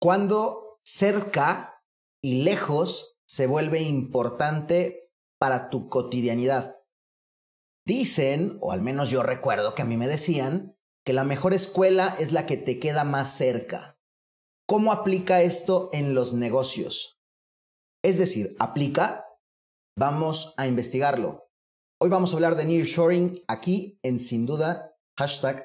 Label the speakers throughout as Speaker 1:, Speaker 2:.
Speaker 1: ¿Cuándo cerca y lejos se vuelve importante para tu cotidianidad? Dicen, o al menos yo recuerdo que a mí me decían, que la mejor escuela es la que te queda más cerca. ¿Cómo aplica esto en los negocios? Es decir, ¿aplica? Vamos a investigarlo. Hoy vamos a hablar de nearshoring aquí en Sin Duda, hashtag.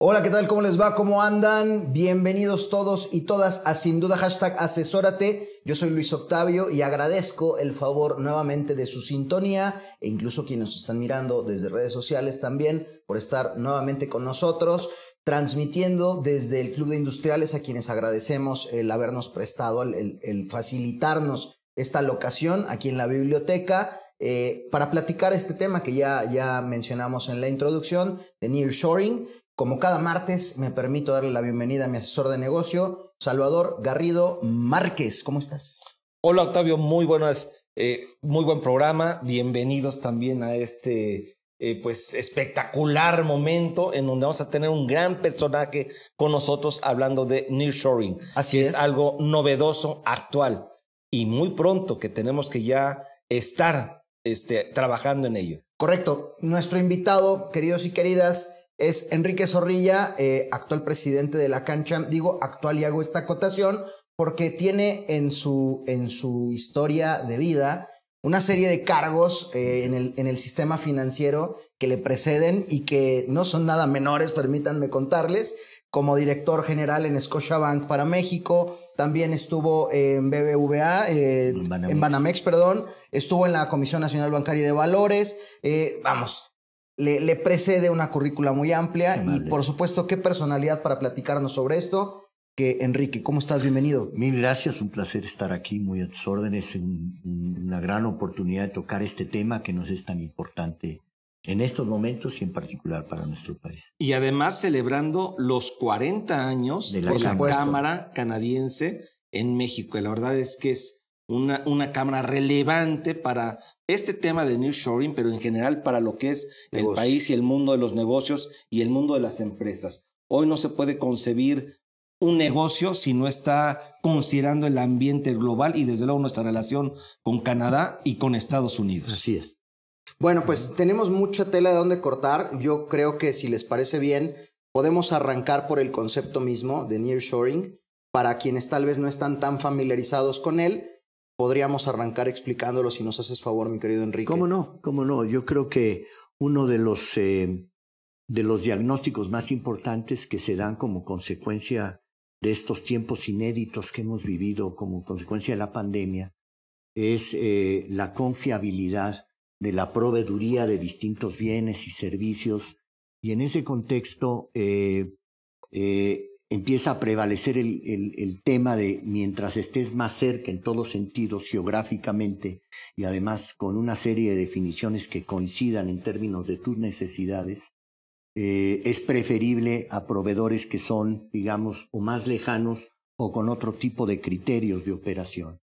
Speaker 1: Hola, ¿qué tal? ¿Cómo les va? ¿Cómo andan? Bienvenidos todos y todas a Sin Duda Hashtag Asesórate. Yo soy Luis Octavio y agradezco el favor nuevamente de su sintonía e incluso quienes nos están mirando desde redes sociales también por estar nuevamente con nosotros, transmitiendo desde el Club de Industriales a quienes agradecemos el habernos prestado, el, facilitarnos esta locación aquí en la biblioteca. Eh, para platicar este tema que ya, ya mencionamos en la introducción de Nearshoring. Como cada martes, me permito darle la bienvenida a mi asesor de negocio, Salvador Garrido Márquez. ¿Cómo estás?
Speaker 2: Hola Octavio, muy buenas, eh, muy buen programa. Bienvenidos también a este eh, pues espectacular momento en donde vamos a tener un gran personaje con nosotros hablando de nearshoring.
Speaker 1: Así
Speaker 2: es. algo novedoso, actual y muy pronto que tenemos que ya estar este, trabajando en ello.
Speaker 1: Correcto. Nuestro invitado, queridos y queridas, es Enrique Zorrilla, eh, actual presidente de la cancha. Digo actual y hago esta acotación porque tiene en su, en su historia de vida una serie de cargos eh, en, el, en, el, sistema financiero que le preceden y que no son nada menores, permítanme contarles, como director general en Scotiabank para México, también estuvo en BBVA, eh, en, Banamex. perdón, estuvo en la Comisión Nacional Bancaria de Valores, vamos, le, precede una currícula muy amplia y por supuesto qué personalidad para platicarnos sobre esto que Enrique. ¿Cómo estás? Bienvenido.
Speaker 3: Mil gracias, un placer estar aquí, muy a tus órdenes, una gran oportunidad de tocar este tema que nos es tan importante en estos momentos y en particular para nuestro país.
Speaker 2: Y además celebrando los 40 años de la, de la Cámara Canadiense en México. La verdad es que es una, una cámara relevante para este tema de nearshoring, pero en general para lo que es el país y el mundo de los negocios y el mundo de las empresas. Hoy no se puede concebir un negocio si no está considerando el ambiente global y desde luego nuestra relación con Canadá y con Estados Unidos.
Speaker 3: Así es.
Speaker 1: Bueno, pues tenemos mucha tela de donde cortar. Yo creo que si les parece bien, podemos arrancar por el concepto mismo de nearshoring para quienes tal vez no están tan familiarizados con él podríamos arrancar explicándolo si nos haces favor, mi querido Enrique.
Speaker 3: ¿Cómo no? ¿Cómo no? Yo creo que uno de los, eh, de los diagnósticos más importantes que se dan como consecuencia de estos tiempos inéditos que hemos vivido como consecuencia de la pandemia es eh, la confiabilidad de la proveeduría de distintos bienes y servicios. Y en ese contexto, eh, empieza a prevalecer el, el, tema de mientras estés más cerca en todos sentidos geográficamente y además con una serie de definiciones que coincidan en términos de tus necesidades, eh, es preferible a proveedores que son, digamos, o más lejanos o con otro tipo de criterios de operación.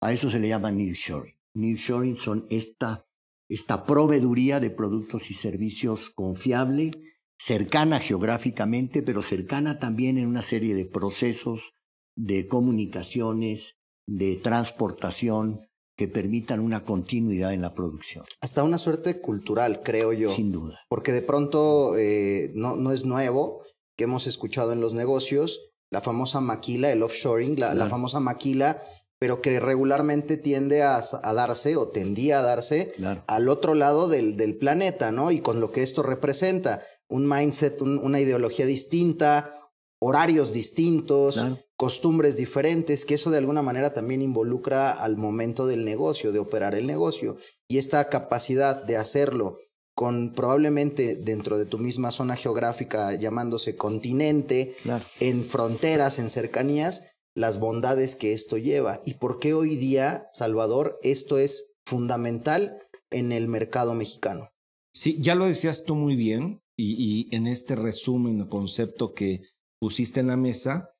Speaker 3: A eso se le llama nearshoring. Nearshoring son esta, esta proveeduría de productos y servicios confiable cercana geográficamente, pero cercana también en una serie de procesos de comunicaciones, de transportación que permitan una continuidad en la producción.
Speaker 1: Hasta una suerte cultural, creo yo.
Speaker 3: Sin duda.
Speaker 1: Porque de pronto eh, no, no es nuevo que hemos escuchado en los negocios la famosa maquila, el offshoring, la, famosa maquila, pero que regularmente tiende a, darse o tendía a darse al otro lado del, del, planeta, ¿no? Y con lo que esto representa un mindset, una ideología distinta, horarios distintos, costumbres diferentes, que eso de alguna manera también involucra al momento del negocio, de operar el negocio. Y esta capacidad de hacerlo con probablemente dentro de tu misma zona geográfica llamándose continente, en fronteras, en cercanías, las bondades que esto lleva. ¿Y por qué hoy día, Salvador, esto es fundamental en el mercado mexicano?
Speaker 2: Sí, ya lo decías tú muy bien y, en este resumen o concepto que pusiste en la mesa,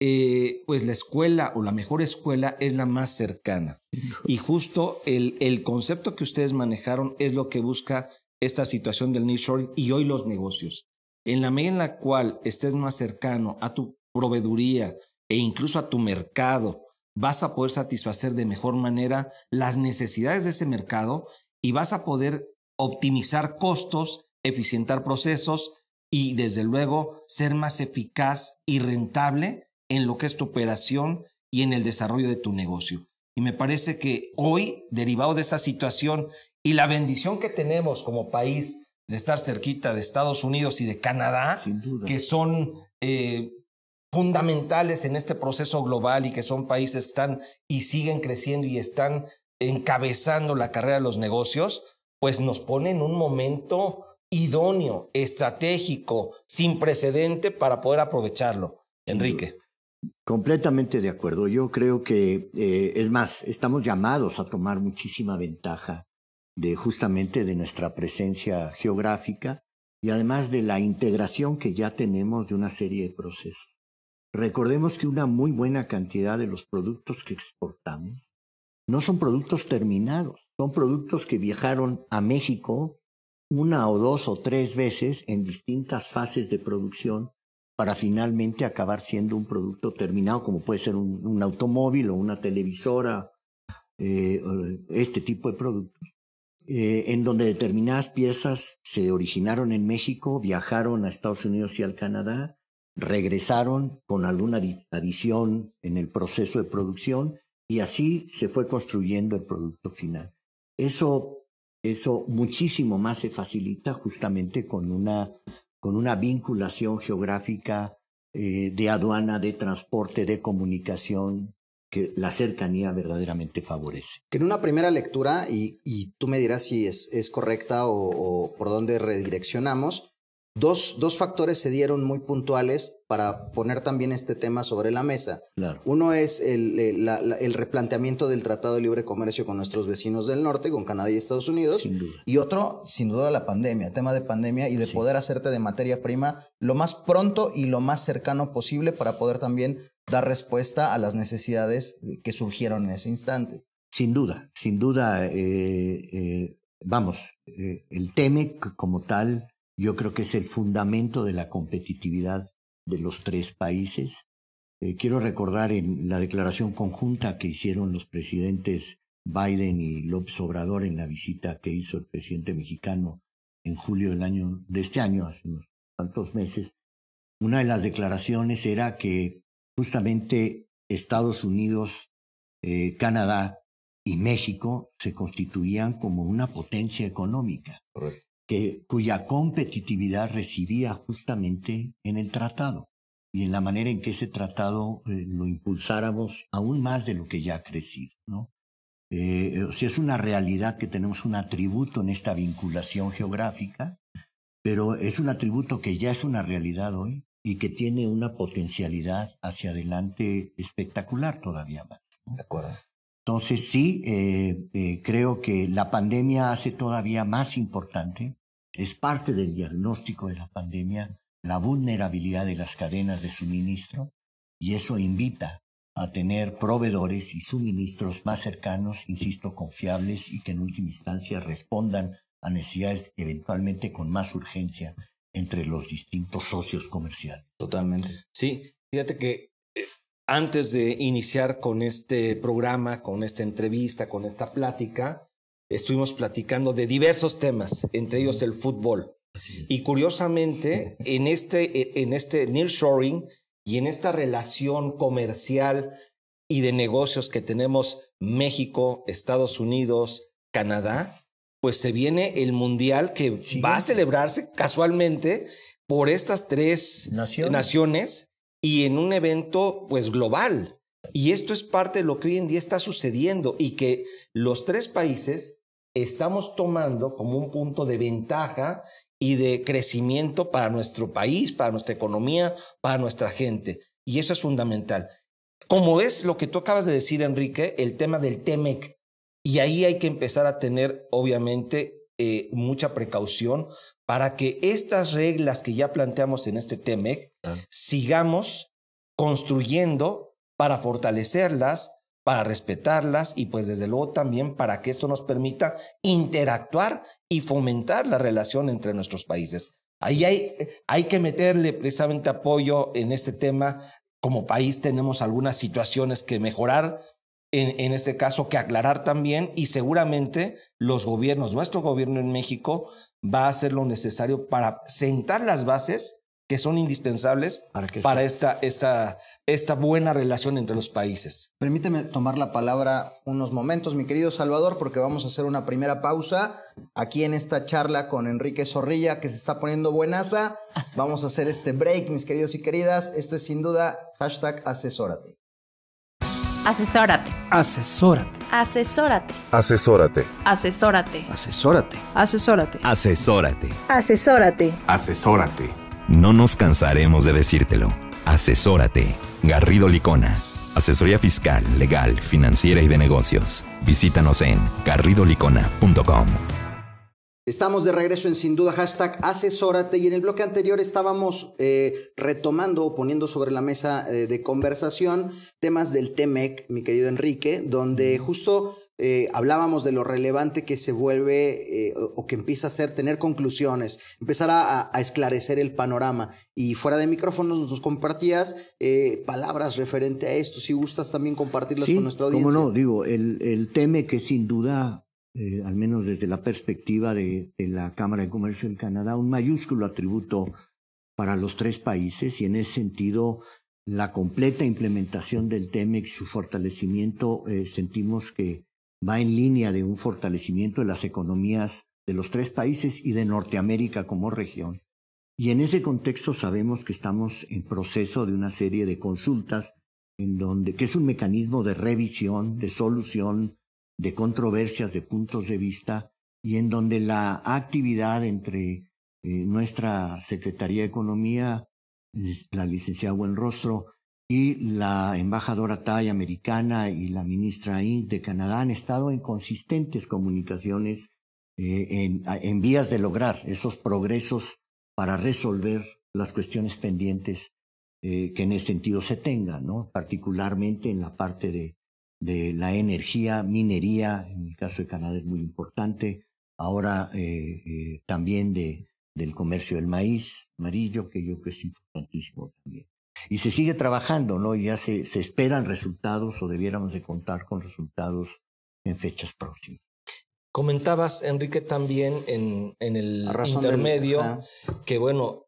Speaker 2: eh, pues la escuela o la mejor escuela es la más cercana. Y justo el, el concepto que ustedes manejaron es lo que busca esta situación del nearshoring y hoy los negocios. En la medida en la cual estés más cercano a tu proveeduría e incluso a tu mercado, vas a poder satisfacer de mejor manera las necesidades de ese mercado y vas a poder optimizar costos, eficientar procesos y desde luego ser más eficaz y rentable en lo que es tu operación y en el desarrollo de tu negocio. Y me parece que hoy, derivado de esta situación y la bendición que tenemos como país de estar cerquita de Estados Unidos y de Canadá, que son eh, fundamentales en este proceso global y que son países que están y siguen creciendo y están encabezando la carrera de los negocios, pues nos pone en un momento idóneo, estratégico, sin precedente para poder aprovecharlo. Enrique.
Speaker 3: Completamente de acuerdo. Yo creo que, eh, es más, estamos llamados a tomar muchísima ventaja de justamente de nuestra presencia geográfica y además de la integración que ya tenemos de una serie de procesos. Recordemos que una muy buena cantidad de los productos que exportamos no son productos terminados, son productos que viajaron a México una o dos o tres veces en distintas fases de producción para finalmente acabar siendo un producto terminado, como puede ser un, automóvil o una televisora, eh, este tipo de productos. Eh, en donde determinadas piezas se originaron en México, viajaron a Estados Unidos y al Canadá, regresaron con alguna adición en el proceso de producción y así se fue construyendo el producto final. Eso, eso muchísimo más se facilita justamente con una, con una vinculación geográfica eh, de aduana, de transporte, de comunicación, que la cercanía verdaderamente favorece.
Speaker 1: Que en una primera lectura, y, tú me dirás si es, es correcta o, por dónde redireccionamos, Dos, dos, factores se dieron muy puntuales para poner también este tema sobre la mesa. Uno es el, el, replanteamiento del Tratado de Libre Comercio con nuestros vecinos del norte, con Canadá y Estados Unidos. Y otro, sin duda, la pandemia, tema de pandemia y de poder hacerte de materia prima lo más pronto y lo más cercano posible para poder también dar respuesta a las necesidades que surgieron en ese instante.
Speaker 3: Sin duda, sin duda, eh, eh, vamos, eh, el TEMEC como tal yo creo que es el fundamento de la competitividad de los tres países. Eh, quiero recordar en la declaración conjunta que hicieron los presidentes Biden y López Obrador en la visita que hizo el presidente mexicano en julio del año de este año, hace unos cuantos meses. Una de las declaraciones era que justamente Estados Unidos, eh, Canadá y México se constituían como una potencia económica. Correcto que, cuya competitividad residía justamente en el tratado y en la manera en que ese tratado eh, lo impulsáramos aún más de lo que ya ha crecido. ¿no? Eh, es una realidad que tenemos un atributo en esta vinculación geográfica, pero es un atributo que ya es una realidad hoy y que tiene una potencialidad hacia adelante espectacular todavía más. Entonces sí, eh, eh, creo que la pandemia hace todavía más importante, es parte del diagnóstico de la pandemia, la vulnerabilidad de las cadenas de suministro y eso invita a tener proveedores y suministros más cercanos, insisto, confiables y que en última instancia respondan a necesidades eventualmente con más urgencia entre los distintos socios comerciales.
Speaker 2: Totalmente. Sí, fíjate que antes de iniciar con este programa, con esta entrevista, con esta plática, estuvimos platicando de diversos temas, entre ellos el fútbol. Y curiosamente, en este, en este nearshoring y en esta relación comercial y de negocios que tenemos México, Estados Unidos, Canadá, pues se viene el mundial que va a celebrarse casualmente por estas tres naciones y en un evento pues global. Y esto es parte de lo que hoy en día está sucediendo y que los tres países estamos tomando como un punto de ventaja y de crecimiento para nuestro país, para nuestra economía, para nuestra gente. Y eso es fundamental. Como es lo que tú acabas de decir, Enrique, el tema del TEMEC. Y ahí hay que empezar a tener, obviamente, eh, mucha precaución para que estas reglas que ya planteamos en este TEMEC sigamos construyendo para fortalecerlas, para respetarlas y pues desde luego también para que esto nos permita interactuar y fomentar la relación entre nuestros países. Ahí hay, hay que meterle precisamente apoyo en este tema como país tenemos algunas situaciones que mejorar, en, en, este caso que aclarar también y seguramente los gobiernos, nuestro gobierno en México va a hacer lo necesario para sentar las bases que son indispensables para, esta, esta, esta buena relación entre los países.
Speaker 1: Permíteme tomar la palabra unos momentos, mi querido Salvador, porque vamos a hacer una primera pausa aquí en esta charla con Enrique Zorrilla, que se está poniendo buenaza. Vamos a hacer este break, mis queridos y queridas. Esto es sin duda hashtag asesórate.
Speaker 4: Asesórate.
Speaker 5: Asesórate.
Speaker 4: Asesórate.
Speaker 6: Asesórate.
Speaker 4: Asesórate.
Speaker 5: Asesórate.
Speaker 4: Asesórate.
Speaker 7: Asesórate.
Speaker 4: Asesórate.
Speaker 6: Asesórate.
Speaker 7: No nos cansaremos de decírtelo. Asesórate. Garrido Licona. Asesoría fiscal, legal, financiera y de negocios. Visítanos en garridolicona.com.
Speaker 1: Estamos de regreso en Sin Duda hashtag Asesórate y en el bloque anterior estábamos eh, retomando o poniendo sobre la mesa eh, de conversación temas del TEMEC, mi querido Enrique, donde justo eh, hablábamos de lo relevante que se vuelve o que empieza a ser tener conclusiones, empezar a, esclarecer el panorama. Y fuera de micrófonos nos compartías palabras referente a esto. Si gustas también compartirlas con nuestra audiencia.
Speaker 3: Cómo no, digo, el, el teme que sin duda, al menos desde la perspectiva de, la Cámara de Comercio en Canadá, un mayúsculo atributo para los tres países y en ese sentido la completa implementación del TEMEC, su fortalecimiento, sentimos que va en línea de un fortalecimiento de las economías de los tres países y de Norteamérica como región. Y en ese contexto sabemos que estamos en proceso de una serie de consultas en donde que es un mecanismo de revisión, de solución de controversias, de puntos de vista y en donde la actividad entre eh, nuestra Secretaría de Economía, la licenciada Buenrostro y la embajadora Thai americana y la ministra Ing de Canadá han estado en consistentes comunicaciones eh, en, vías de lograr esos progresos para resolver las cuestiones pendientes eh, que en ese sentido se tengan, ¿no? particularmente en la parte de, de la energía, minería, en el caso de Canadá es muy importante, ahora eh, también de, del comercio del maíz amarillo, que yo creo que es importantísimo también. Y se sigue trabajando, ¿no? Ya se, se esperan resultados o debiéramos de contar con resultados en fechas próximas.
Speaker 2: Comentabas, Enrique, también en, en el intermedio que, bueno,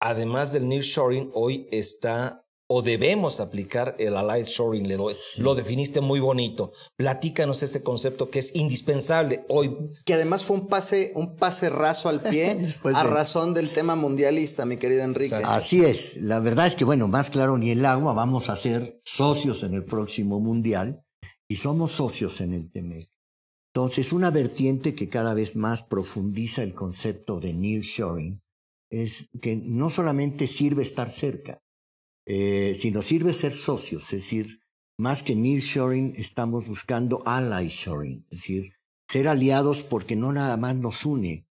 Speaker 2: además del nearshoring, hoy está o debemos aplicar el Allied Shoring, le doy. Lo definiste muy bonito. Platícanos este concepto que es indispensable hoy.
Speaker 1: Que además fue un pase, un pase raso al pie a razón del tema mundialista, mi querido Enrique.
Speaker 3: Así es. La verdad es que, bueno, más claro ni el agua, vamos a ser socios en el próximo mundial y somos socios en el TEMEC. Entonces, una vertiente que cada vez más profundiza el concepto de nearshoring es que no solamente sirve estar cerca, eh, si nos sirve ser socios, es decir, más que nearshoring, estamos buscando ally shoring, es decir, ser aliados porque no nada más nos une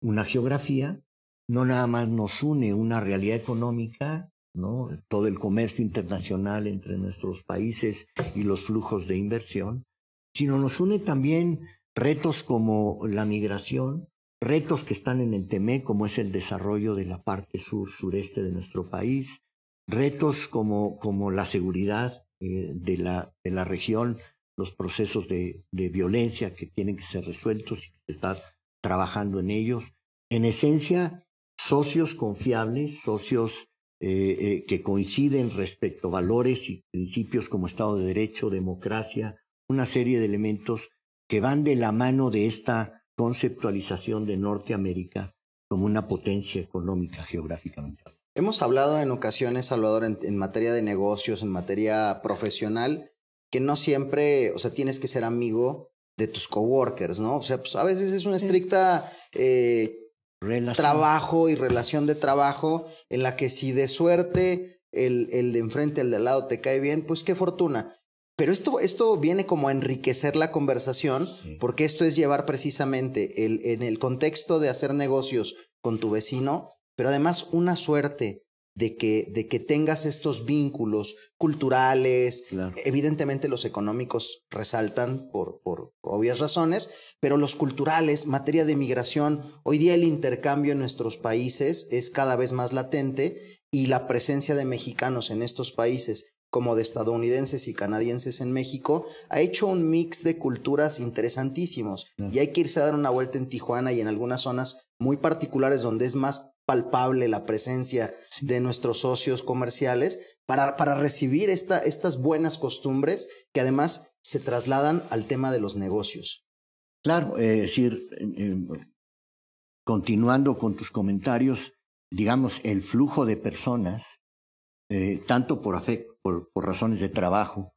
Speaker 3: una geografía, no nada más nos une una realidad económica, ¿no? todo el comercio internacional entre nuestros países y los flujos de inversión, sino nos une también retos como la migración, retos que están en el TEME, como es el desarrollo de la parte sur-sureste de nuestro país, retos como, como la seguridad eh, de, la, de la región, los procesos de, de, violencia que tienen que ser resueltos y que trabajando en ellos. En esencia, socios confiables, socios eh, eh, que coinciden respecto a valores y principios como Estado de Derecho, democracia, una serie de elementos que van de la mano de esta conceptualización de Norteamérica como una potencia económica geográficamente.
Speaker 1: Hemos hablado en ocasiones, Salvador, en, materia de negocios, en materia profesional, que no siempre, o sea, tienes que ser amigo de tus coworkers, ¿no? O sea, pues a veces es una estricta eh, trabajo y relación de trabajo en la que si de suerte el, el de enfrente, el de al lado te cae bien, pues qué fortuna. Pero esto, esto viene como a enriquecer la conversación, porque esto es llevar precisamente el, en el contexto de hacer negocios con tu vecino, pero además una suerte de que, de que tengas estos vínculos culturales. Evidentemente los económicos resaltan por, por, obvias razones, pero los culturales, materia de migración, hoy día el intercambio en nuestros países es cada vez más latente y la presencia de mexicanos en estos países como de estadounidenses y canadienses en México, ha hecho un mix de culturas interesantísimos. Y hay que irse a dar una vuelta en Tijuana y en algunas zonas muy particulares donde es más palpable la presencia de nuestros socios comerciales para, para recibir esta, estas buenas costumbres que además se trasladan al tema de los negocios.
Speaker 3: Claro, es decir, continuando con tus comentarios, digamos, el flujo de personas, eh, tanto por, por, por, razones de trabajo,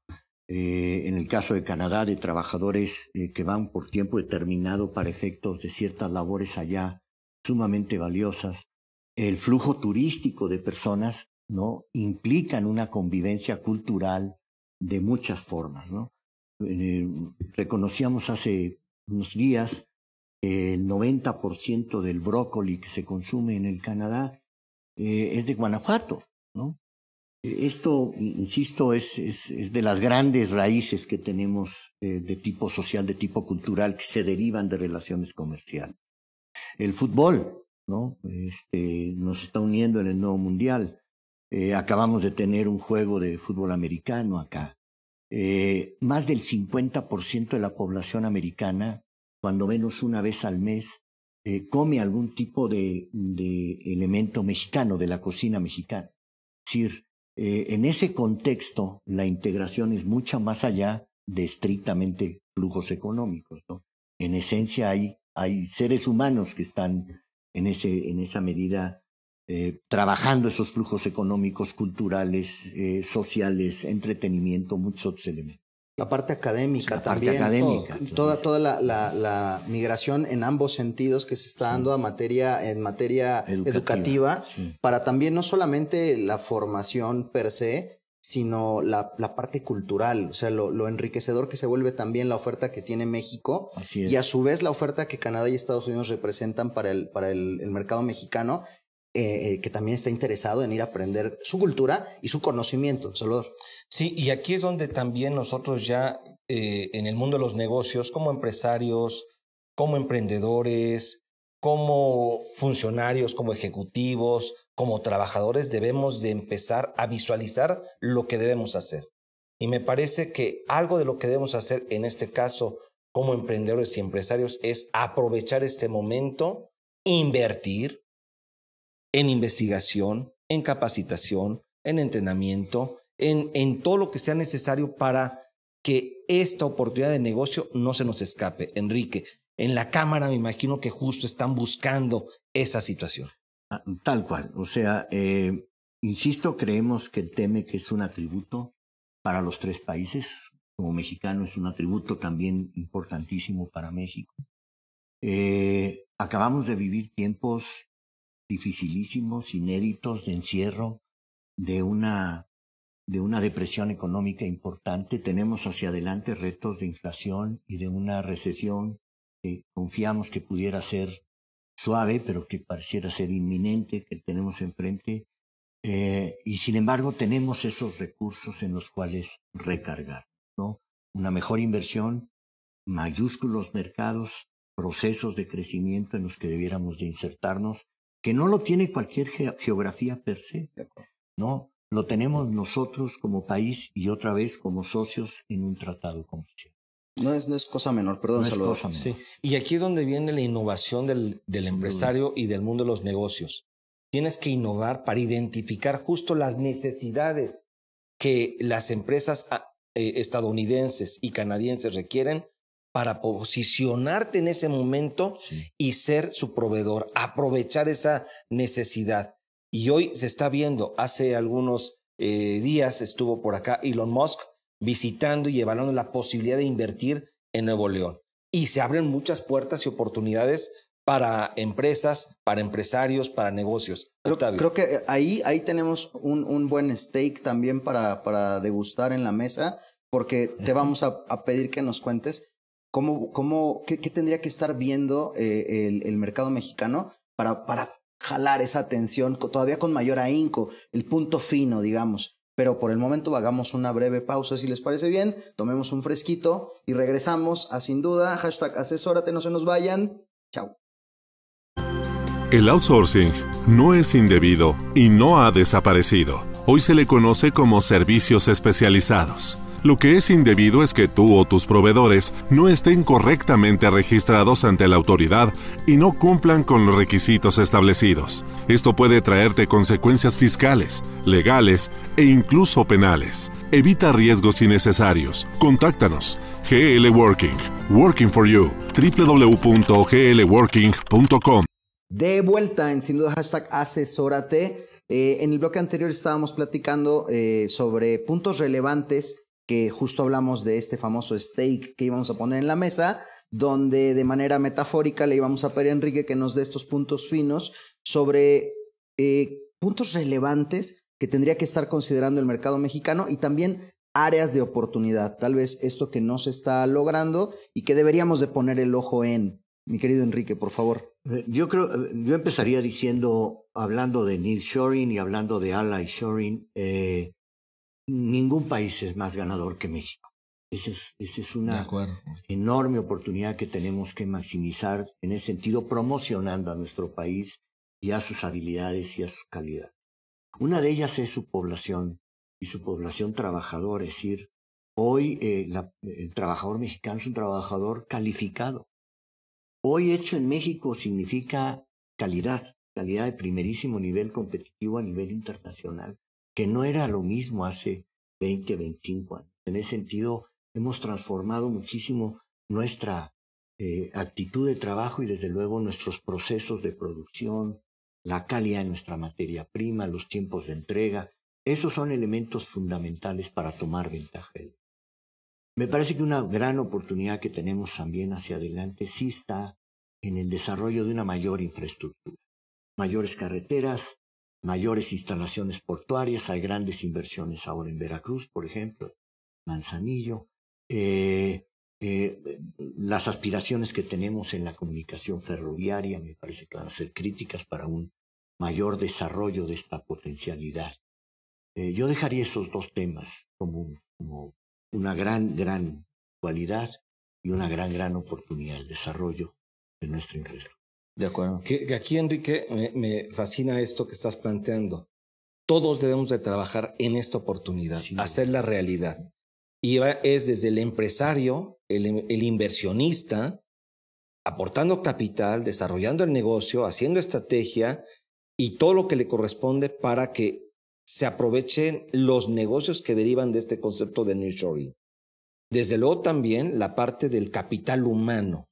Speaker 3: eh, en el caso de Canadá, de trabajadores eh, que van por tiempo determinado para efectos de ciertas labores allá sumamente valiosas, el flujo turístico de personas, ¿no? Implican una convivencia cultural de muchas formas, ¿no? reconocíamos hace unos días el 90% del brócoli que se consume en el Canadá eh, es de Guanajuato, ¿no? Esto, insisto, es, es, de las grandes raíces que tenemos eh, de tipo social, de tipo cultural, que se derivan de relaciones comerciales. El fútbol, ¿no? Este, nos está uniendo en el nuevo mundial. Eh, acabamos de tener un juego de fútbol americano acá. más del 50% de la población americana cuando menos una vez al mes, eh, come algún tipo de, elemento mexicano, de la cocina mexicana. Es decir, eh, en ese contexto, la integración es mucho más allá de estrictamente flujos económicos. En esencia, hay, hay seres humanos que están en, ese, en esa medida eh, trabajando esos flujos económicos, culturales, sociales, entretenimiento, muchos otros elementos.
Speaker 1: La parte académica también. académica. Toda, toda la, la, migración en ambos sentidos que se está dando a materia, en materia educativa, para también no solamente la formación per se, sino la, la parte cultural, o sea, lo, lo, enriquecedor que se vuelve también la oferta que tiene México y a su vez la oferta que Canadá y Estados Unidos representan para el, para el, el mercado mexicano, eh, eh, que también está interesado en ir a aprender su cultura y su conocimiento. Salvador.
Speaker 2: Sí, y aquí es donde también nosotros ya eh, en el mundo de los negocios, como empresarios, como emprendedores, como funcionarios, como ejecutivos, como trabajadores, debemos de empezar a visualizar lo que debemos hacer. Y me parece que algo de lo que debemos hacer en este caso como emprendedores y empresarios es aprovechar este momento, invertir en investigación, en capacitación, en entrenamiento, en, todo lo que sea necesario para que esta oportunidad de negocio no se nos escape. Enrique, en la Cámara me imagino que justo están buscando esa situación.
Speaker 3: Ah, tal cual. O sea, eh, insisto, creemos que el TEMEC es un atributo para los tres países. Como mexicano es un atributo también importantísimo para México. Eh, acabamos de vivir tiempos dificilísimos, inéditos, de encierro, de una de una depresión económica importante, tenemos hacia adelante retos de inflación y de una recesión que confiamos que pudiera ser suave, pero que pareciera ser inminente, que tenemos enfrente. Eh, y sin embargo tenemos esos recursos en los cuales recargar, ¿no? Una mejor inversión, mayúsculos mercados, procesos de crecimiento en los que debiéramos de insertarnos, que no lo tiene cualquier geografía per se, ¿no? lo tenemos nosotros como país y otra vez como socios en un tratado comercial.
Speaker 1: No es, no es cosa menor, perdón,
Speaker 2: no Sí. Y aquí es donde viene la innovación del, del empresario y del mundo de los negocios. Tienes que innovar para identificar justo las necesidades que las empresas ah, eh, estadounidenses y canadienses requieren para posicionarte en ese momento y ser su proveedor, aprovechar esa necesidad. Y hoy se está viendo, hace algunos eh, días estuvo por acá Elon Musk visitando y evaluando la posibilidad de invertir en Nuevo León. Y se abren muchas puertas y oportunidades para empresas, para empresarios, para negocios.
Speaker 1: Creo, creo que eh, ahí, ahí tenemos un, un buen steak también para, para, degustar en la mesa, porque te vamos a, pedir que nos cuentes cómo, cómo, qué, tendría que estar viendo eh, el, el, mercado mexicano para, para jalar esa atención todavía con mayor ahínco, el punto fino, digamos. Pero por el momento hagamos una breve pausa si les parece bien, tomemos un fresquito y regresamos a sin duda, hashtag asesórate, no se nos vayan. Chao.
Speaker 6: El outsourcing no es indebido y no ha desaparecido. Hoy se le conoce como servicios especializados. Lo que es indebido es que tú o tus proveedores no estén correctamente registrados ante la autoridad y no cumplan con los requisitos establecidos. Esto puede traerte consecuencias fiscales, legales e incluso penales. Evita riesgos innecesarios. Contáctanos. GL Working. Working for You. www.glworking.com.
Speaker 1: De vuelta en sin duda hashtag asesórate. Eh, en el bloque anterior estábamos platicando eh, sobre puntos relevantes que justo hablamos de este famoso steak que íbamos a poner en la mesa, donde de manera metafórica le íbamos a pedir a Enrique que nos dé estos puntos finos sobre eh, puntos relevantes que tendría que estar considerando el mercado mexicano y también áreas de oportunidad, tal vez esto que no se está logrando y que deberíamos de poner el ojo en. Mi querido Enrique, por favor.
Speaker 3: Eh, yo creo, eh, yo empezaría diciendo, hablando de nearshoring y hablando de ally shoring, eh, ningún país es más ganador que México. Esa es, una enorme oportunidad que tenemos que maximizar en ese sentido, promocionando a nuestro país y a sus habilidades y a su calidad. Una de ellas es su población y su población trabajadora, es decir, hoy eh, el trabajador mexicano es un trabajador calificado. Hoy hecho en México significa calidad, calidad de primerísimo nivel competitivo a nivel internacional que no era lo mismo hace 20, 25 años. En ese sentido, hemos transformado muchísimo nuestra eh, actitud de trabajo y desde luego nuestros procesos de producción, la calidad de nuestra materia prima, los tiempos de entrega. Esos son elementos fundamentales para tomar ventaja. Me parece que una gran oportunidad que tenemos también hacia adelante sí está en el desarrollo de una mayor infraestructura. Mayores carreteras, mayores instalaciones portuarias, hay grandes inversiones ahora en Veracruz, por ejemplo, Manzanillo, eh, eh, las aspiraciones que tenemos en la comunicación ferroviaria me parece que van a ser críticas para un mayor desarrollo de esta potencialidad. Eh, yo dejaría esos dos temas como, una gran, gran cualidad y una gran, gran oportunidad de desarrollo de nuestra infraestructura.
Speaker 2: De acuerdo. Que, aquí, Enrique, me, fascina esto que estás planteando. Todos debemos de trabajar en esta oportunidad, hacer la realidad. Y es desde el empresario, el, el inversionista, aportando capital, desarrollando el negocio, haciendo estrategia y todo lo que le corresponde para que se aprovechen los negocios que derivan de este concepto de nearshoring. Desde luego también la parte del capital humano,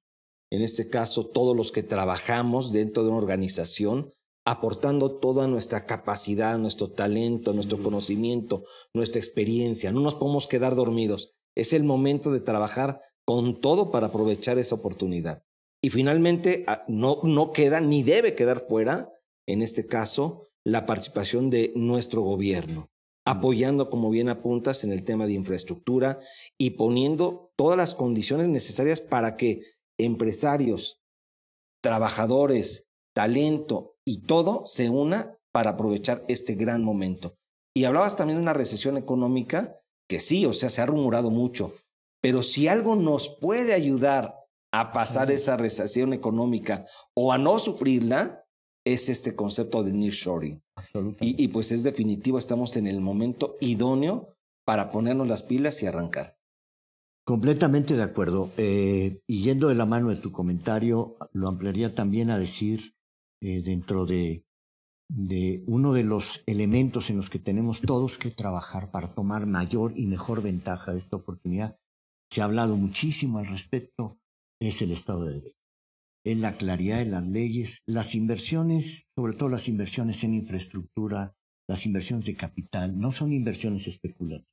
Speaker 2: en este caso todos los que trabajamos dentro de una organización, aportando toda nuestra capacidad, nuestro talento, nuestro conocimiento, nuestra experiencia. No nos podemos quedar dormidos. Es el momento de trabajar con todo para aprovechar esa oportunidad. Y finalmente, ah, no, no queda ni debe quedar fuera, en este caso, la participación de nuestro gobierno, apoyando, como bien apuntas, en el tema de infraestructura y poniendo todas las condiciones necesarias para que empresarios, trabajadores, talento y todo se una para aprovechar este gran momento. Y hablabas también de una recesión económica que sí, o sea, se ha rumorado mucho, pero si algo nos puede ayudar a pasar esa recesión económica o a no sufrirla, es este concepto de nearshoring. Y, y pues es definitivo, estamos en el momento idóneo para ponernos las pilas y arrancar.
Speaker 3: Completamente de acuerdo. Eh, y yendo de la mano de tu comentario, lo ampliaría también a decir, eh, dentro de, de uno de los elementos en los que tenemos todos que trabajar para tomar mayor y mejor ventaja de esta oportunidad, se ha hablado muchísimo al respecto, es el Estado de Derecho. Es la claridad de las leyes, las inversiones, sobre todo las inversiones en infraestructura, las inversiones de capital, no son inversiones especulativas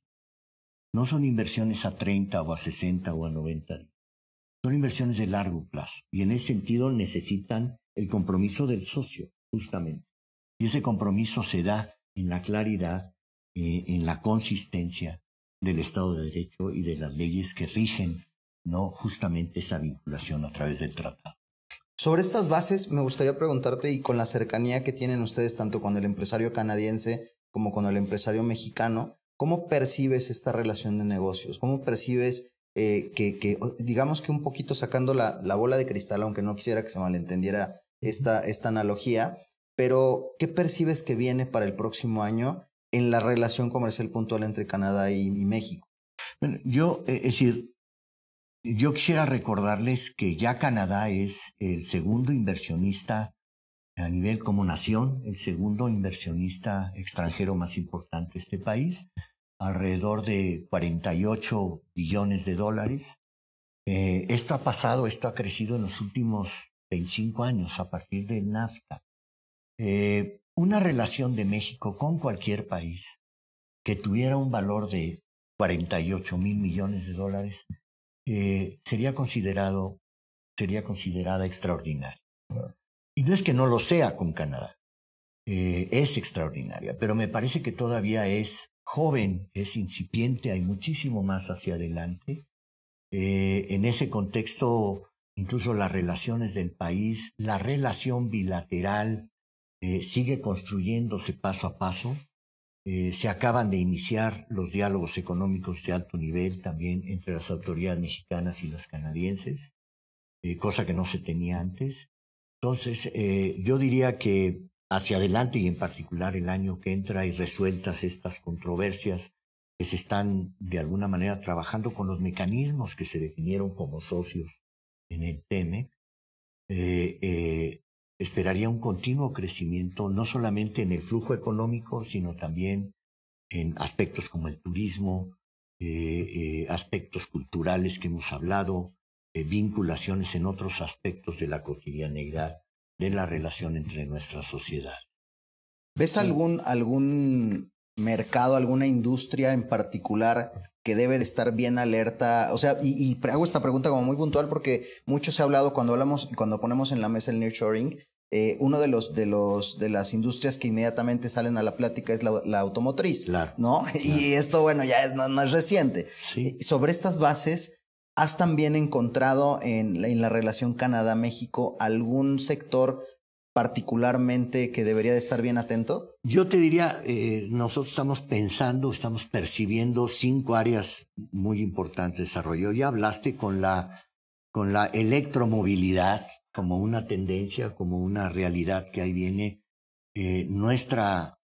Speaker 3: no son inversiones a 30 o a 60 o a 90 Son inversiones de largo plazo y en ese sentido necesitan el compromiso del socio, justamente. Y ese compromiso se da en la claridad, eh, en la consistencia del Estado de Derecho y de las leyes que rigen, no justamente esa vinculación a través del tratado.
Speaker 1: Sobre estas bases, me gustaría preguntarte, y con la cercanía que tienen ustedes tanto con el empresario canadiense como con el empresario mexicano, ¿Cómo percibes esta relación de negocios? ¿Cómo percibes eh, que, digamos que un poquito sacando la, bola de cristal, aunque no quisiera que se malentendiera esta, esta analogía, pero ¿qué percibes que viene para el próximo año en la relación comercial puntual entre Canadá y, México?
Speaker 3: Bueno, yo, eh, es decir, yo quisiera recordarles que ya Canadá es el segundo inversionista a nivel como nación, el segundo inversionista extranjero más importante de este país, alrededor de 48 billones de dólares. Eh, esto ha pasado, esto ha crecido en los últimos 25 años a partir del NAFTA. Eh, una relación de México con cualquier país que tuviera un valor de 48 mil millones de dólares eh, sería considerado, sería considerada extraordinaria. Y no es que no lo sea con Canadá, eh, es extraordinaria, pero me parece que todavía es joven, es incipiente, hay muchísimo más hacia adelante. Eh, en ese contexto, incluso las relaciones del país, la relación bilateral eh, sigue construyéndose paso a paso. se acaban de iniciar los diálogos económicos de alto nivel también entre las autoridades mexicanas y las canadienses, cosa que no se tenía antes. Entonces, eh, yo diría que hacia adelante y en particular el año que entra y resueltas estas controversias que se están de alguna manera trabajando con los mecanismos que se definieron como socios en el TEME, eh, eh, esperaría un continuo crecimiento no solamente en el flujo económico, sino también en aspectos como el turismo, aspectos culturales que hemos hablado, eh, vinculaciones en otros aspectos de la cotidianidad de la relación entre nuestra sociedad.
Speaker 1: ¿Ves algún, algún mercado, alguna industria en particular que debe de estar bien alerta? O sea, y, hago esta pregunta como muy puntual porque mucho se ha hablado cuando hablamos, cuando ponemos en la mesa el nearshoring, eh, uno de los de los de las industrias que inmediatamente salen a la plática es la, automotriz, claro, ¿no? Y esto, bueno, ya no, es reciente. Sí. Eh, sobre estas bases, ¿Has también encontrado en, la relación Canadá-México algún sector particularmente que debería de estar bien atento?
Speaker 3: Yo te diría, eh, nosotros estamos pensando, estamos percibiendo cinco áreas muy importantes de desarrollo. Ya hablaste con la, con la electromovilidad como una tendencia, como una realidad que ahí viene. Eh, nuestra,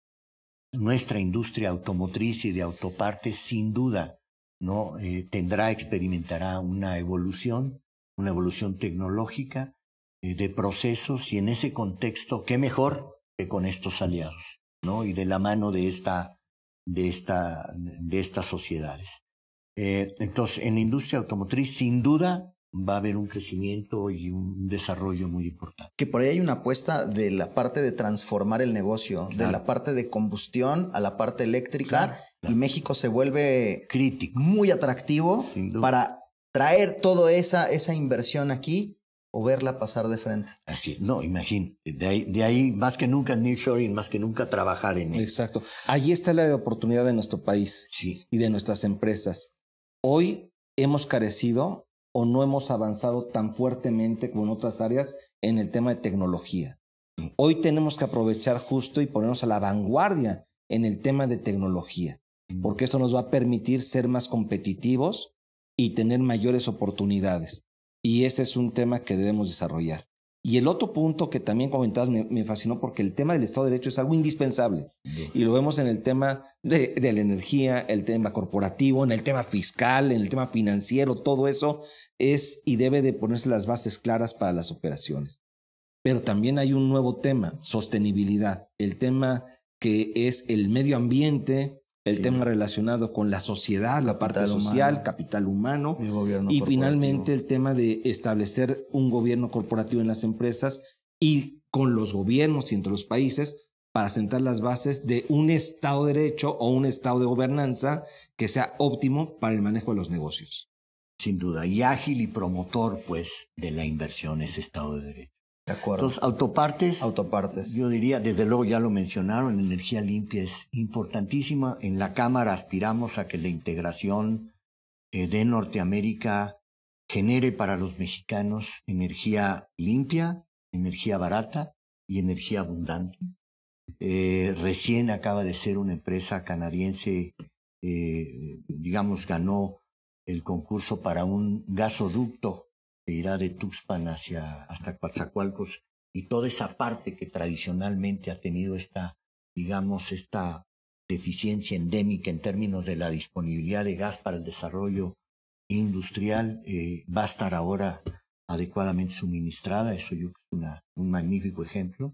Speaker 3: nuestra industria automotriz y de autopartes, sin duda, ¿no? Eh, tendrá, experimentará una evolución, una evolución tecnológica eh, de procesos y en ese contexto, qué mejor que con estos aliados, ¿no? Y de la mano de, esta, de, esta, de estas sociedades. Eh, entonces, en la industria automotriz, sin duda, va a haber un crecimiento y un desarrollo muy importante.
Speaker 1: Que por ahí hay una apuesta de la parte de transformar el negocio, de la parte de combustión a la parte eléctrica, y México se vuelve crítico, muy atractivo para traer toda esa, esa inversión aquí o verla pasar de frente.
Speaker 3: Así no, imagínate, de ahí, de ahí más que nunca nearshoring, más que nunca trabajar en él.
Speaker 2: Exacto. Allí está la oportunidad de nuestro país y de nuestras empresas. Hoy hemos carecido o no hemos avanzado tan fuertemente como en otras áreas en el tema de tecnología. Hoy tenemos que aprovechar justo y ponernos a la vanguardia en el tema de tecnología, porque eso nos va a permitir ser más competitivos y tener mayores oportunidades. Y ese es un tema que debemos desarrollar. Y el otro punto que también comentabas me, fascinó porque el tema del Estado de Derecho es algo indispensable. Y lo vemos en el tema de, la energía, el tema corporativo, en el tema fiscal, en el tema financiero, todo eso es y debe de ponerse las bases claras para las operaciones. Pero también hay un nuevo tema, sostenibilidad, el tema que es el medio ambiente, el tema relacionado con la sociedad, la parte social, capital humano, y finalmente el tema de establecer un gobierno corporativo en las empresas y con los gobiernos y entre los países para sentar las bases de un Estado de Derecho o un Estado de gobernanza que sea óptimo para el manejo de los negocios.
Speaker 3: Sin duda, y ágil y promotor, pues, de la inversión ese Estado de Derecho.
Speaker 1: De acuerdo.
Speaker 3: Entonces, autopartes.
Speaker 1: Autopartes.
Speaker 3: Yo diría, desde luego ya lo mencionaron, energía limpia es importantísima. En la Cámara aspiramos a que la integración eh, de Norteamérica genere para los mexicanos energía limpia, energía barata y energía abundante. Eh, recién acaba de ser una empresa canadiense, eh, digamos, ganó el concurso para un gasoducto que irá de Tuxpan hacia hasta Coatzacoalcos y toda esa parte que tradicionalmente ha tenido esta, digamos, esta deficiencia endémica en términos de la disponibilidad de gas para el desarrollo industrial eh, va a estar ahora adecuadamente suministrada. Eso yo es un magnífico ejemplo.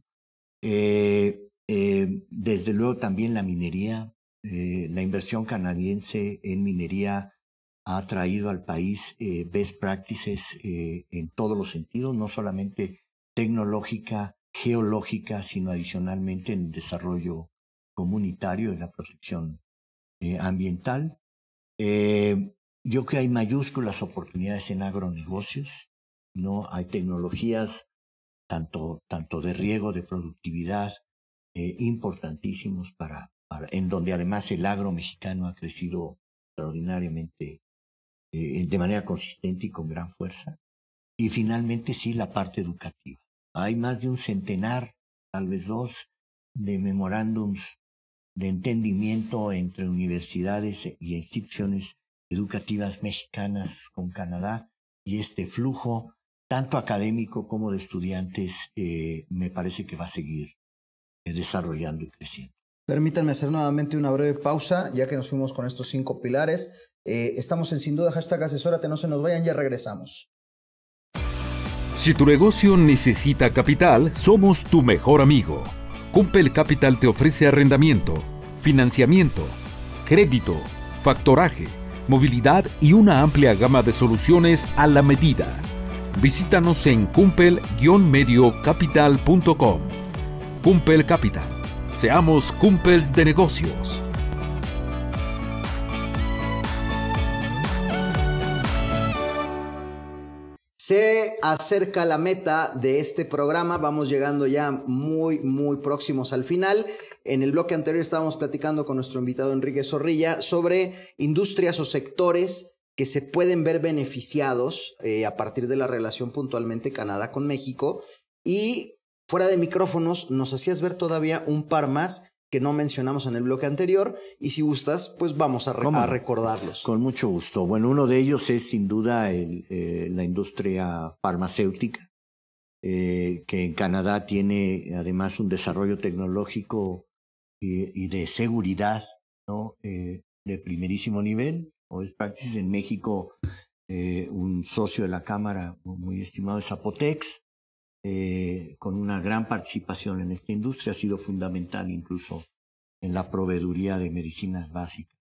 Speaker 3: Eh, eh, desde luego también la minería, la inversión canadiense en minería ha traído al país best practices en todos los sentidos, no solamente tecnológica, geológica, sino adicionalmente en el desarrollo comunitario y la protección ambiental. Yo creo que hay mayúsculas oportunidades en agronegocios, ¿no? Hay tecnologías tanto, tanto de riego, de productividad, eh, importantísimos para, en donde además el agro mexicano ha crecido extraordinariamente eh, de manera consistente y con gran fuerza. Y finalmente sí, la parte educativa. Hay más de un centenar, tal vez dos, de memorándums de entendimiento entre universidades y instituciones educativas mexicanas con Canadá y este flujo, tanto académico como de estudiantes, eh, me parece que va a seguir desarrollando y creciendo.
Speaker 1: Permítanme hacer nuevamente una breve pausa, ya que nos fuimos con estos cinco pilares. Eh, estamos en Sin Duda, hashtag asesórate, no se nos vayan, ya regresamos.
Speaker 5: Si tu negocio necesita capital, somos tu mejor amigo. Cumpel Capital te ofrece arrendamiento, financiamiento, crédito, factoraje movilidad y una amplia gama de soluciones a la medida. Visítanos en cumpel-mediocapital.com. Cumpel Capital. Seamos cumpels de negocios.
Speaker 1: Se acerca la meta de este programa, vamos llegando ya muy, muy próximos al final. En el bloque anterior estábamos platicando con nuestro invitado Enrique Zorrilla sobre industrias o sectores que se pueden ver beneficiados eh, a partir de la relación puntualmente Canadá con México. Y fuera de micrófonos nos hacías ver todavía un par más que no mencionamos en el bloque anterior y si gustas, pues vamos a, recordarlos.
Speaker 3: Con mucho gusto. Bueno, uno de ellos es sin duda eh, la industria farmacéutica, eh, que en Canadá tiene además un desarrollo tecnológico y, de seguridad ¿no? Eh, de primerísimo nivel. O es práctica en México, un socio de la Cámara muy estimado es Apotex, eh, con una gran participación en esta industria, ha sido fundamental incluso en la proveeduría de medicinas básicas.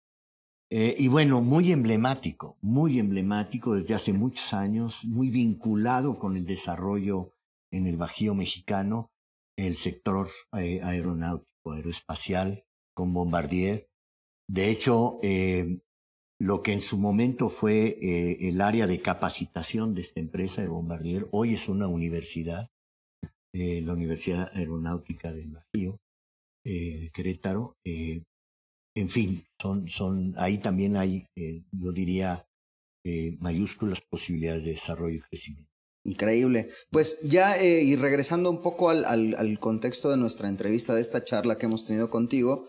Speaker 3: Eh, y bueno, muy emblemático, muy emblemático desde hace muchos años, muy vinculado con el desarrollo en el Bajío mexicano, el sector eh, aeronáutico, aeroespacial, con Bombardier. De hecho, lo que en su momento fue eh, el área de capacitación de esta empresa de Bombardier, hoy es una universidad, eh, la Universidad Aeronáutica del Bajío, eh, de Querétaro. en fin, son, son, ahí también hay, yo diría, mayúsculas posibilidades de desarrollo y crecimiento.
Speaker 1: Increíble. Pues ya, y regresando un poco al, al, contexto de nuestra entrevista, de esta charla que hemos tenido contigo,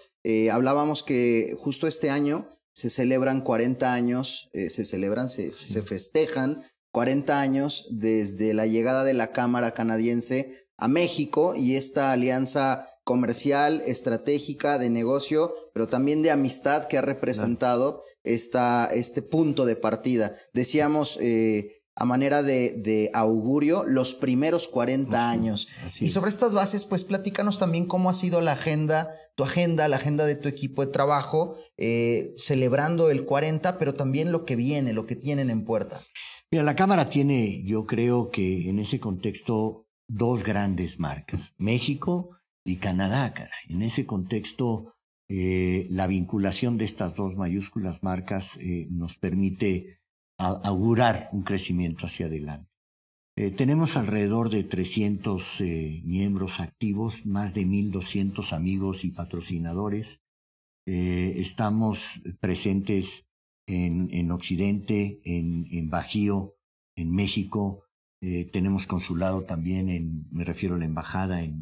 Speaker 1: hablábamos que justo este año se celebran 40 años, eh, se celebran, se, se, festejan 40 años desde la llegada de la Cámara canadiense a México y esta alianza comercial, estratégica, de negocio, pero también de amistad que ha representado esta, este punto de partida. Decíamos, eh, a manera de, augurio los primeros 40 años. Y sobre estas bases, pues platícanos también cómo ha sido la agenda, tu agenda, la agenda de tu equipo de trabajo, eh, celebrando el 40, pero también lo que viene, lo que tienen en puerta.
Speaker 3: Mira, la Cámara tiene, yo creo que en ese contexto, dos grandes marcas, México y Canadá, caray. En ese contexto, eh, la vinculación de estas dos mayúsculas marcas eh, nos permite augurar un crecimiento hacia adelante. Eh, tenemos alrededor de 300 eh, miembros activos, más de 1.200 amigos y patrocinadores. Eh, estamos presentes en, en Occidente, en, en, Bajío, en México. tenemos consulado también, en, me refiero a la embajada en,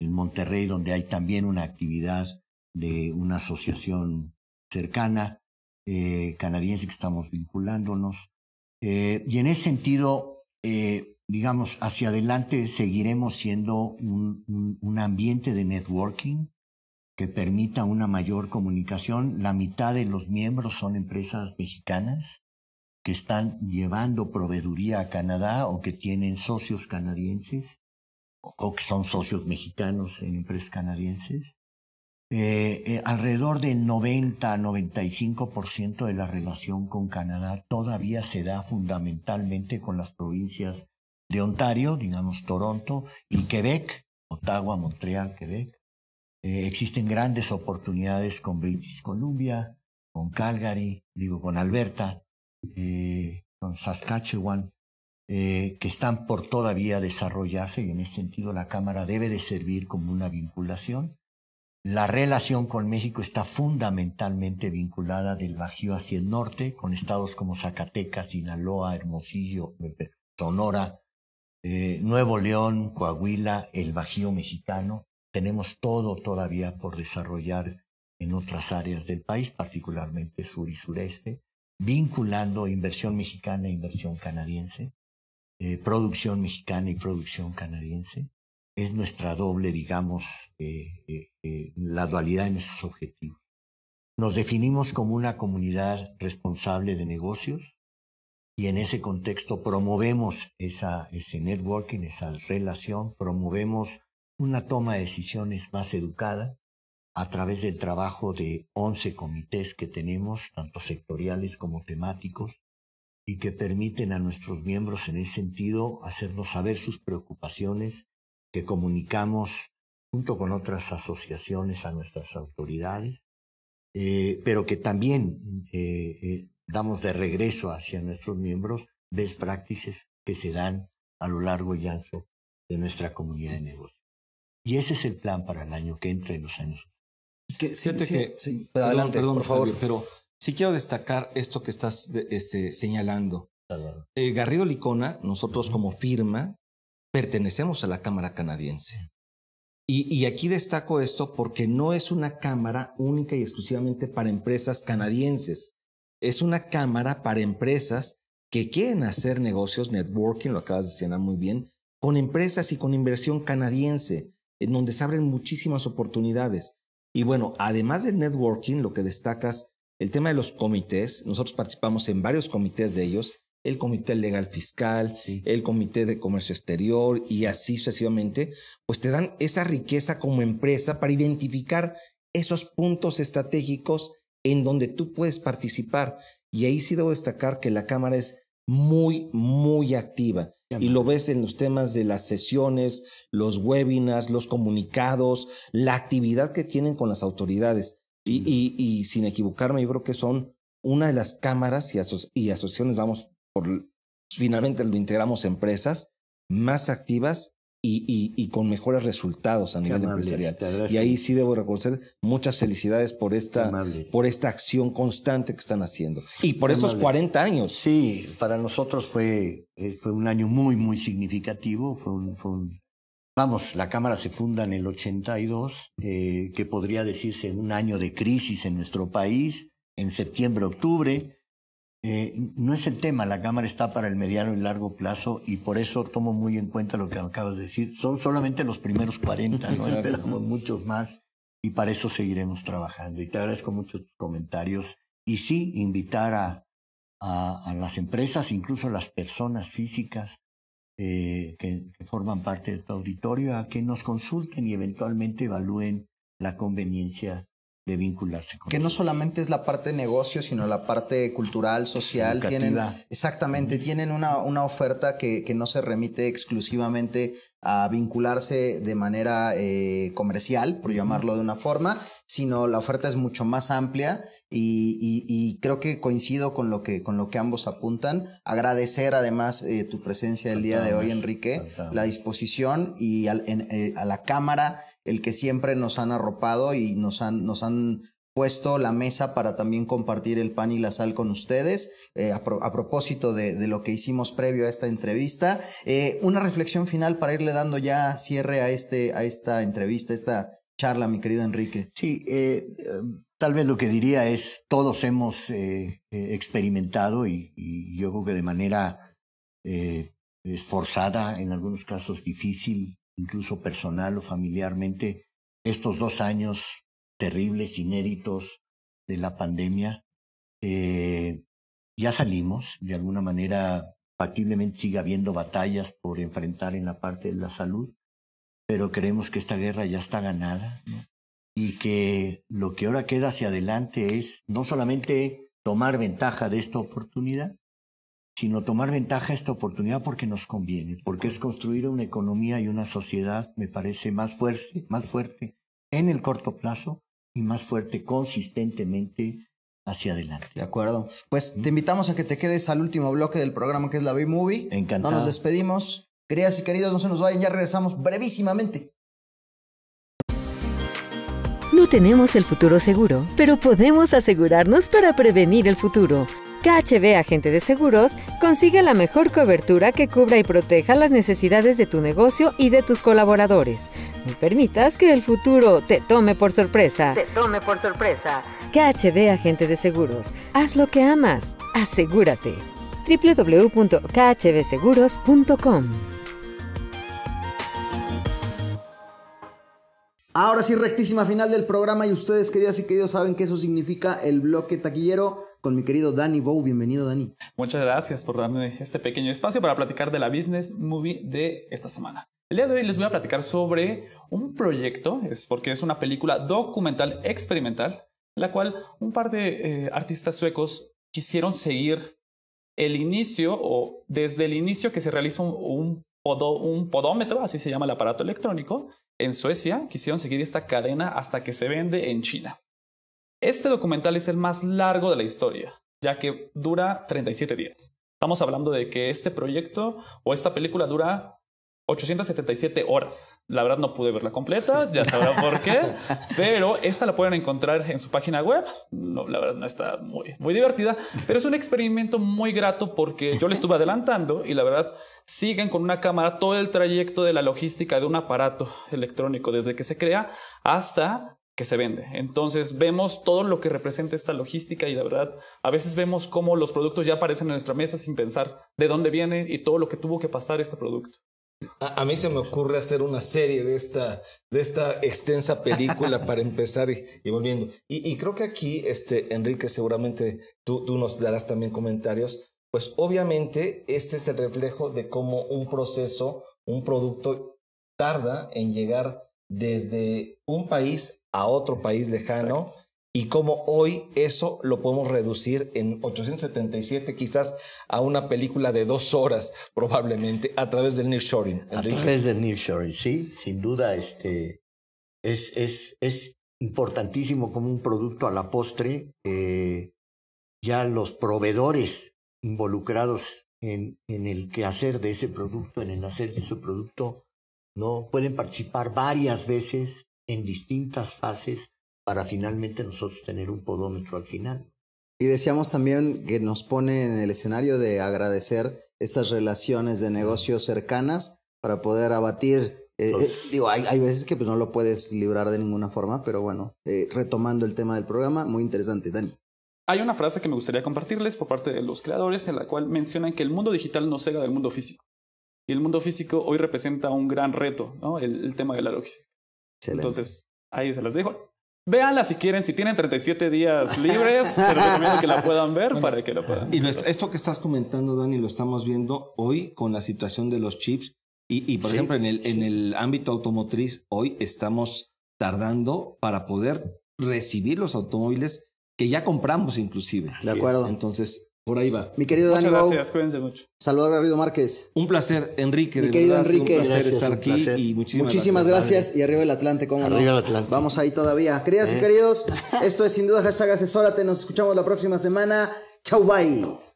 Speaker 3: en Monterrey, donde hay también una actividad de una asociación cercana. Eh, canadiense que estamos vinculándonos. Eh, y en ese sentido, eh, digamos, hacia adelante seguiremos siendo un, un, ambiente de networking que permita una mayor comunicación. La mitad de los miembros son empresas mexicanas que están llevando proveeduría a Canadá o que tienen socios canadienses o que son socios mexicanos en empresas canadienses. Eh, eh, alrededor del 90-95% de la relación con Canadá todavía se da fundamentalmente con las provincias de Ontario, digamos Toronto, y Quebec, Ottawa, Montreal, Quebec. Eh, existen grandes oportunidades con British Columbia, con Calgary, digo, con Alberta, con Saskatchewan, que están por todavía desarrollarse y en ese sentido la Cámara debe de servir como una vinculación. La relación con México está fundamentalmente vinculada del Bajío hacia el norte, con estados como Zacatecas, Sinaloa, Hermosillo, Sonora, eh, Nuevo León, Coahuila, el Bajío mexicano. Tenemos todo todavía por desarrollar en otras áreas del país, particularmente sur y sureste, vinculando inversión mexicana e inversión canadiense, eh, producción mexicana y producción canadiense. Es nuestra doble, digamos, eh, la dualidad en esos objetivos. Nos definimos como una comunidad responsable de negocios, y en ese contexto promovemos esa, ese networking, esa relación, promovemos una toma de decisiones más educada a través del trabajo de 11 comités que tenemos, tanto sectoriales como temáticos, y que permiten a nuestros miembros en ese sentido hacernos saber sus preocupaciones, que comunicamos junto con otras asociaciones a nuestras autoridades, eh, pero que también eh, eh, damos de regreso hacia nuestros miembros best practices que se dan a lo largo y ancho de nuestra comunidad de negocios. Y ese es el plan para el año que entra en los años.
Speaker 2: Que, que, adelante, por favor. pero sí quiero destacar esto que estás este, señalando. Eh, Garrido Licona, nosotros como firma, pertenecemos a la Cámara Canadiense. Y, aquí destaco esto porque no es una cámara única y exclusivamente para empresas canadienses es una cámara para empresas que quieren hacer negocios, networking, lo acabas de señalar muy bien, con empresas y con inversión canadiense, en donde se abren muchísimas oportunidades. Y bueno, además del networking, lo que destacas, el tema de los comités, nosotros participamos en varios comités de ellos, el Comité Legal Fiscal, el Comité de Comercio Exterior y así sucesivamente, pues te dan esa riqueza como empresa para identificar esos puntos estratégicos en donde tú puedes participar. Y ahí sí debo destacar que la Cámara es muy, muy activa. Y lo ves en los temas de las sesiones, los webinars, los comunicados, la actividad que tienen con las autoridades. Y, y, sin equivocarme, yo creo que son una de las cámaras y, y asociaciones, vamos, por, finalmente lo integramos empresas más activas y, y, con mejores resultados a nivel empresarial. Y ahí sí debo reconocer muchas felicidades por esta, por esta acción constante que están haciendo. Y por estos 40 años.
Speaker 3: Sí, para nosotros fue, eh, fue un año muy, muy significativo. Fue un, fue un, vamos, la Cámara se funda en el 82, eh, que podría decirse un año de crisis en nuestro país, en septiembre, octubre. Eh, no es el tema, la Cámara está para el mediano y largo plazo y por eso tomo muy en cuenta lo que acabas de decir. Son solamente los primeros 40, no esperamos muchos más y para eso seguiremos trabajando. Y te agradezco mucho tus comentarios y sí, invitar a, a, las empresas, incluso a las personas físicas eh, que, que forman parte de tu auditorio, a que nos consulten y eventualmente evalúen la conveniencia de vincularse con
Speaker 1: Que no solamente es la parte de negocio, sino la parte cultural, social. Tienen, exactamente, tienen una, una oferta que, que, no se remite exclusivamente a vincularse de manera eh, comercial, por llamarlo de una forma, sino la oferta es mucho más amplia y, y, creo que coincido con lo que, con lo que ambos apuntan. Agradecer además eh, tu presencia el día de hoy, Enrique, la disposición y eh, a la Cámara el que siempre nos han arropado y nos han, nos han puesto la mesa para también compartir el pan y la sal con ustedes. Eh, a, propósito de, lo que hicimos previo a esta entrevista, eh, una reflexión final para irle dando ya cierre a, este, a esta entrevista, esta charla, mi querido Enrique.
Speaker 3: Sí, eh, tal vez lo que diría es, todos hemos experimentado y, y, yo creo que de manera esforzada, en algunos casos difícil, incluso personal o familiarmente, estos dos años terribles, inéditos de la pandemia. Eh, ya salimos, de alguna manera, factiblemente sigue habiendo batallas por enfrentar en la parte de la salud, pero creemos que esta guerra ya está ganada y que lo que ahora queda hacia adelante es no solamente tomar ventaja de esta oportunidad, sino tomar ventaja de esta oportunidad porque nos conviene, porque es construir una economía y una sociedad, me parece, más fuerte, más fuerte en el corto plazo y más fuerte consistentemente hacia adelante.
Speaker 1: De acuerdo. Pues te invitamos a que te quedes al último bloque del programa que es la B-Movie.
Speaker 3: Encantado.
Speaker 1: No nos despedimos. Queridas y queridos, no se nos vayan, ya regresamos brevísimamente.
Speaker 8: No tenemos el futuro seguro, pero podemos asegurarnos para prevenir el futuro. KHB Agente de Seguros consigue la mejor cobertura que cubra y proteja las necesidades de tu negocio y de tus colaboradores. No permitas que el futuro te tome por sorpresa.
Speaker 4: Te tome por sorpresa.
Speaker 8: KHB Agente de Seguros. Haz lo que amas. Asegúrate. www.khbseguros.com
Speaker 1: Ahora sí, rectísima final del programa y ustedes, queridas y queridos, saben que eso significa el bloque taquillero con mi querido Danny Bow. Bienvenido, Dani.
Speaker 9: Muchas gracias por darme este pequeño espacio para platicar de la business movie de esta semana. El día de hoy les voy a platicar sobre un proyecto, es porque es una película documental experimental, en la cual un par de eh, artistas suecos quisieron seguir el inicio o desde el inicio que se realiza un podómetro, así se llama el aparato electrónico, en Suecia quisieron seguir esta cadena hasta que se vende en China. Este documental es el más largo de la historia, ya que dura 37 días. Estamos hablando de que este proyecto o esta película dura 877 horas. La verdad no pude verla completa, ya sabrán por qué, pero esta la pueden encontrar en su página web. No, la verdad no está muy, muy divertida, pero es un experimento muy grato porque yo le estuve adelantando y la verdad siguen con una cámara todo el trayecto de la logística de un aparato electrónico desde que se crea hasta que se vende. Entonces vemos todo lo que representa esta logística y la verdad a veces vemos cómo los productos ya aparecen en nuestra mesa sin pensar de dónde viene y todo lo que tuvo que pasar este producto.
Speaker 2: A, mí se me ocurre hacer una serie de esta, de esta extensa película para empezar y, volviendo. Y, creo que aquí, este, Enrique, seguramente tú, tú nos darás también comentarios. Pues obviamente este es el reflejo de cómo un proceso, un producto tarda en llegar desde un país a otro país lejano y cómo hoy eso lo podemos reducir en 877 quizás a una película de dos horas probablemente a través del nearshoring.
Speaker 3: A través del nearshoring, sí, sin duda este, es, es, es importantísimo como un producto a la postre. Eh, ya los proveedores involucrados en, en el quehacer de ese producto, en el hacer de ese producto, no pueden participar varias veces en distintas fases para finalmente nosotros tener un podómetro al final.
Speaker 1: Y decíamos también que nos pone en el escenario de agradecer estas relaciones de negocios cercanas para poder abatir. Eh, eh, digo, hay, hay, veces que pues, no lo puedes librar de ninguna forma, pero bueno, eh, retomando el tema del programa, muy interesante, Dani.
Speaker 9: Hay una frase que me gustaría compartirles por parte de los creadores en la cual mencionan que el mundo digital no cega del mundo físico. Y el mundo físico hoy representa un gran reto, ¿no? el, tema de la logística. Entonces, ahí se las dejo. Véanla si quieren, si tienen 37 días libres, te recomiendo que la puedan ver para que lo puedan.
Speaker 2: Y esto que estás comentando, Dani, lo estamos viendo hoy con la situación de los chips. Y, por ejemplo, en el, en el ámbito automotriz, hoy estamos tardando para poder recibir los automóviles que ya compramos inclusive.
Speaker 1: De acuerdo.
Speaker 2: Entonces, por ahí va.
Speaker 1: Mi querido
Speaker 9: Muchas
Speaker 1: Dani
Speaker 9: gracias, cuídense mucho.
Speaker 1: Salvador Garrido Márquez.
Speaker 2: Un placer, Enrique.
Speaker 1: Mi querido Enrique.
Speaker 2: Un placer estar aquí y muchísimas,
Speaker 1: muchísimas gracias. Y arriba el Atlante, ¿cómo
Speaker 3: arriba el Atlante.
Speaker 1: Vamos ahí todavía. Queridas y ¿Eh? queridos, esto es sin duda hashtag asesórate. Nos escuchamos la próxima semana. Chau, bye.